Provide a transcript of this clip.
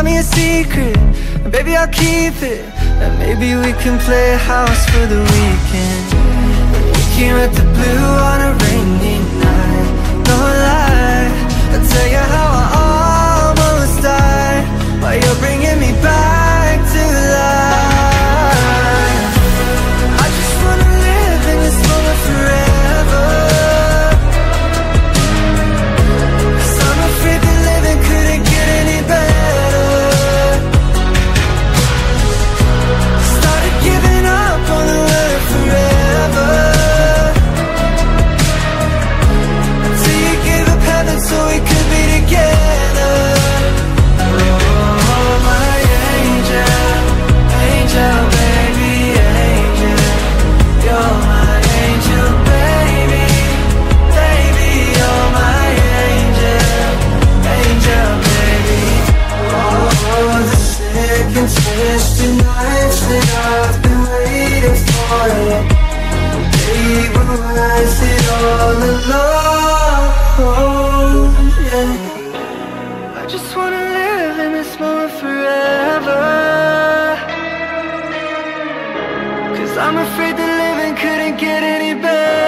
Tell me a secret, baby I'll keep it. And maybe we can play house for the weekend. We came at the blue on a rainy night. No lie, it it all alone? I just wanna live in this moment forever. 'Cause I'm afraid that living couldn't get any better